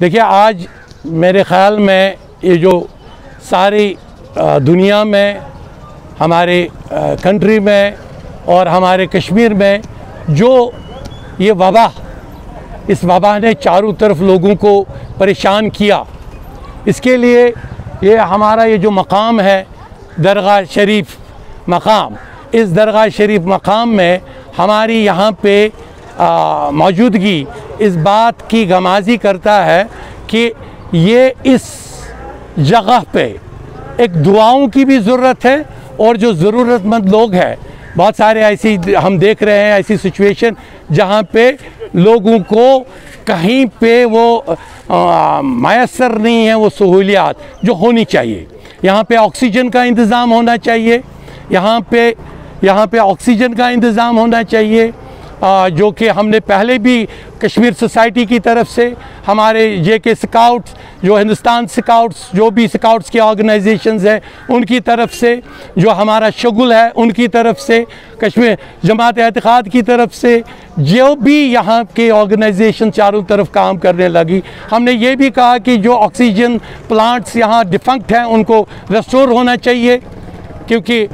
देखिए, आज मेरे ख़्याल में ये जो सारी दुनिया में, हमारे कंट्री में और हमारे कश्मीर में जो ये वबा, इस वबा ने चारों तरफ़ लोगों को परेशान किया, इसके लिए ये हमारा ये जो मकाम है, दरगाह शरीफ मकाम, इस दरगाह शरीफ मकाम में हमारी यहाँ पे मौजूदगी इस बात की गमाजी करता है कि ये इस जगह पे एक दुआओं की भी ज़रूरत है और जो ज़रूरतमंद लोग हैं, बहुत सारे ऐसी हम देख रहे हैं ऐसी सिचुएशन जहाँ पे लोगों को कहीं पे वो मैसर नहीं है वो सहूलियात जो होनी चाहिए। यहाँ पे ऑक्सीजन का इंतज़ाम होना चाहिए। यहाँ पे यहाँ पे ऑक्सीजन का इंतज़ाम होना चाहिए। जो कि हमने पहले भी कश्मीर सोसाइटी की तरफ़ से हमारे जे के स्काउट्स जो हिंदुस्तान स्काउट्स जो भी स्काउट्स के ऑर्गेनाइजेशंस है, उनकी तरफ़ से, जो हमारा शगुल है, उनकी तरफ़ से, कश्मीर जमात एतक़ाद की तरफ़ से, जो भी यहाँ के ऑर्गेनाइजेशन चारों तरफ़ काम करने लगी। हमने ये भी कहा कि जो ऑक्सीजन प्लांट्स यहाँ डिफंक्ट हैं, उनको रेस्टोर होना चाहिए। क्योंकि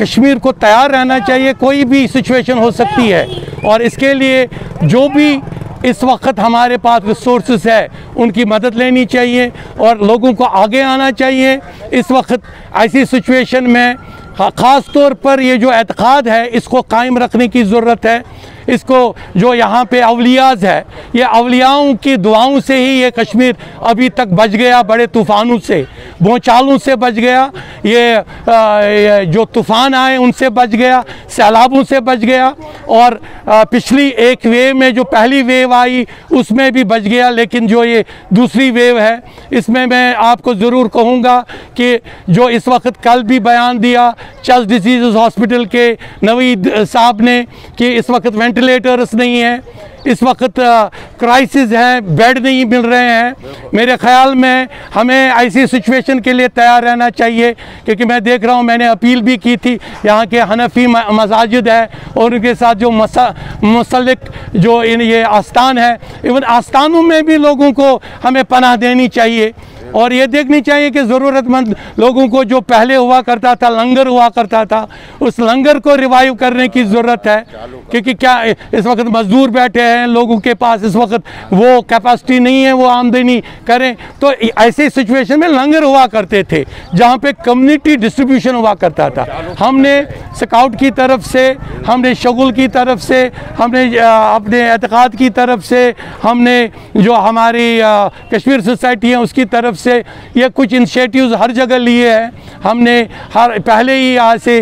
कश्मीर को तैयार रहना चाहिए, कोई भी सिचुएशन हो सकती है। और इसके लिए जो भी इस वक्त हमारे पास रिसोर्स है, उनकी मदद लेनी चाहिए और लोगों को आगे आना चाहिए। इस वक्त ऐसी सिचुएशन में ख़ास तौर पर ये जो एतक़ाद है, इसको कायम रखने की ज़रूरत है। इसको जो यहाँ पे अवलियाज है, ये अवलियाओं की दुआओं से ही ये कश्मीर अभी तक बच गया बड़े तूफ़ानों से। भूचालों से बच गया ये, आ, ये जो तूफ़ान आए उनसे बच गया सैलाबों से बच गया और आ, पिछली एक वेव में जो पहली वेव आई उसमें भी बच गया लेकिन जो ये दूसरी वेव है इसमें मैं आपको ज़रूर कहूँगा कि जो इस वक्त कल भी बयान दिया चस्ट डिज़ीज़ हॉस्पिटल के नवीद साहब ने कि इस वक्त वेंटिलेटर्स नहीं है इस वक्त क्राइसिस हैं बेड नहीं मिल रहे हैं। मेरे ख्याल में हमें ऐसी सिचुएशन के लिए तैयार रहना चाहिए, क्योंकि मैं देख रहा हूँ, मैंने अपील भी की थी, यहाँ के हनफी मसाजिद है, और उनके साथ जो मुसलिक जो इन, ये आस्थान है, इवन आस्थानों में भी लोगों को हमें पनाह देनी चाहिए। और ये देखनी चाहिए कि ज़रूरतमंद लोगों को जो पहले हुआ करता था, लंगर हुआ करता था, उस लंगर को रिवाइव करने की ज़रूरत है। क्योंकि क्या इस वक्त मजदूर बैठे हैं लोगों के पास, इस वक्त वो कैपेसिटी नहीं है, वो आमदनी करें। तो ऐसे सिचुएशन में लंगर हुआ करते थे, जहाँ पे कम्युनिटी डिस्ट्रीब्यूशन हुआ करता था। हमने स्काउट की तरफ़ से, हमने शगुल की तरफ़ से, हमने अपने एतक़ाद की तरफ़ से, हमने जो हमारी कश्मीर सोसाइटी है, उसकी तरफ़ से ये कुछ इनिशिएटिव्स हर जगह लिए हैं। हमने हर, पहले ही आज से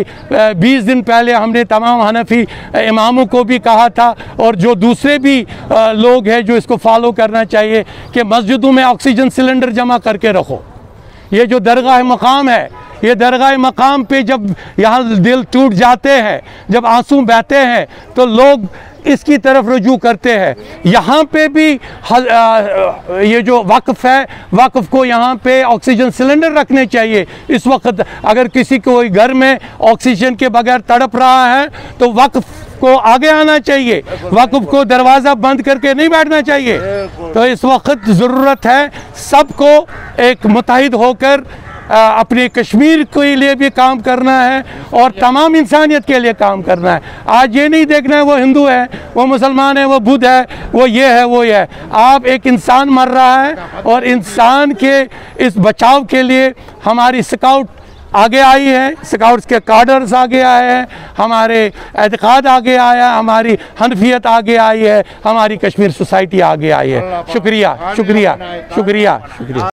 20 दिन पहले हमने तमाम हनफी इमामों को भी कहा था और जो दूसरे भी लोग हैं जो इसको फॉलो करना चाहिए कि मस्जिदों में ऑक्सीजन सिलेंडर जमा करके रखो। ये जो दरगाह मकाम है, ये दरगाह मकाम पे जब यहाँ दिल टूट जाते हैं, जब आँसू बहते हैं तो लोग इसकी तरफ़ रुजू करते हैं। यहाँ पे भी हल, आ, ये जो वक्फ़ है वक्फ़ को यहाँ पे ऑक्सीजन सिलेंडर रखने चाहिए। इस वक्त अगर किसी को घर में ऑक्सीजन के बगैर तड़प रहा है तो वक्फ़ को आगे आना चाहिए। वक्फ़ को दरवाज़ा बंद करके नहीं बैठना चाहिए। तो इस वक्त ज़रूरत है सबको एक मुतहद होकर अपने कश्मीर के लिए भी काम करना है और तमाम इंसानियत के लिए काम करना है। आज ये नहीं देखना है वो हिंदू है वो मुसलमान है वो बुद्ध है वो ये है वो ये है। आप एक इंसान मर रहा है और इंसान के इस बचाव के लिए हमारी स्काउट आगे आई है स्काउट्स के कार्डर्स आगे आए हैं हमारे एतक़ाद आगे आया हमारी हनफियत आगे आई है हमारी कश्मीर सोसाइटी आगे आई है। शुक्रिया शुक्रिया शुक्रिया शुक्रिया।